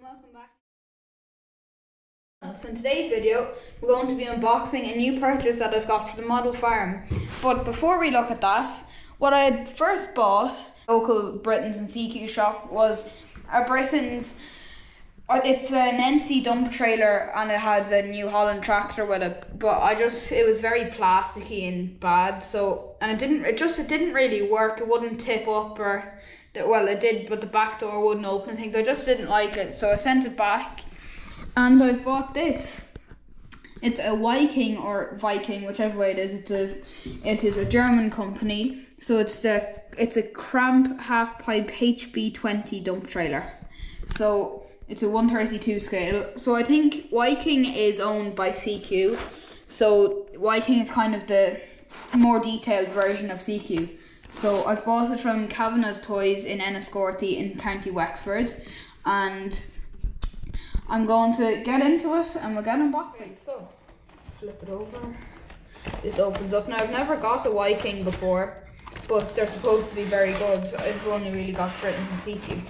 welcome back. So in today's video, we're going to be unboxing a new purchase that I've got for the model farm. But before we look at that, what I had first bought, local Britains and Siku shop, was a Britains uh, it's an NC dump trailer and it has a New Holland tractor with it, but I just it was very plasticky and bad. So and it didn't it just it didn't really work. It wouldn't tip up or that well it did, but the back door wouldn't open things. I just didn't like it, so I sent it back. And I've bought this. It's a Wiking or Wiking, whichever way it is. It's a it is a German company. So it's the it's a Kramp half pipe HB twenty dump trailer. So it's a 132 scale. So I think Wiking is owned by Siku. So Wiking is kind of the more detailed version of Siku. So I've bought it from Kavanagh's Toys in Enniscorthy in County Wexford. And I'm going to get into it and we'll get unboxing. So flip it over. This opens up. Now I've never got a Wiking before, but they're supposed to be very good. I've only really got Britains and Siku.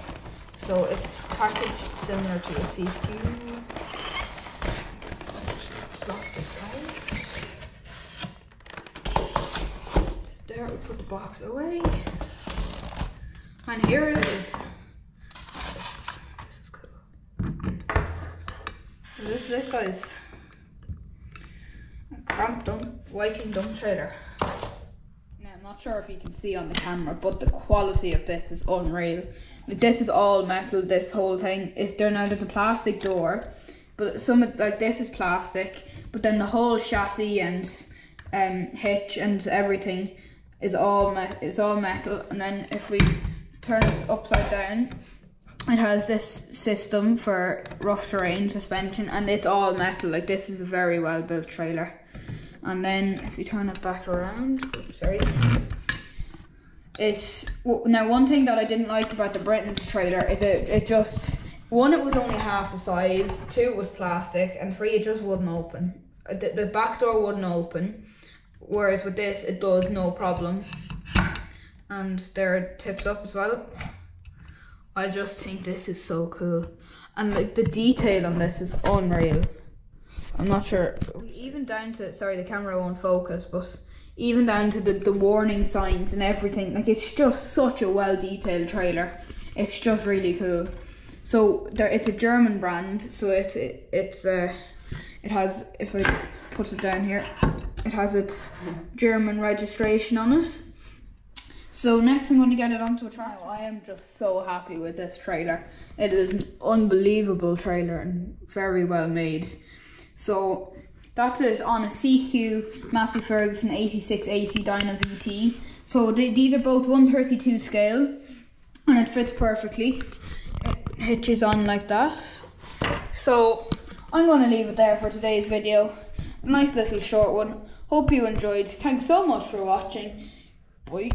So it's packaged similar to a Siku. Let's lock this out. There, we put the box away. And here it is. This is, this is cool. So this is it, guys. A Kramp dump, Wiking dump trailer. Now, I'm not sure if you can see on the camera, but the quality of this is unreal. This is all metal. This whole thing is there now. There's a plastic door, but some like this is plastic. But then the whole chassis and um, hitch and everything is all is all metal. And then if we turn it upside down, it has this system for rough terrain suspension, and it's all metal. Like this is a very well built trailer. And then if we turn it back around, oops, sorry it's now one thing that I didn't like about the Britains trailer is it it just one it was only half the size, two it was plastic, and three it just wouldn't open. Uh, the, the back door wouldn't open, whereas with this it does no problem. And there are tips up as well. I just think this is so cool, and like the detail on this is unreal. I'm not sure, even down to sorry the camera won't focus, but even down to the, the warning signs and everything. Like it's just such a well detailed trailer. It's just really cool. So there, it's a German brand. So it's it, it's uh, it has if I put it down here, it has its German registration on it. So next I'm going to get it onto a trial. I am just so happy with this trailer. It is an unbelievable trailer and very well made. So that's it on a Siku Massey Ferguson 8680 Dyna VT. So these are both 132 scale and it fits perfectly. It hitches on like that. So I'm going to leave it there for today's video. Nice little short one. Hope you enjoyed. Thanks so much for watching. Bye.